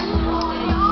Senhor.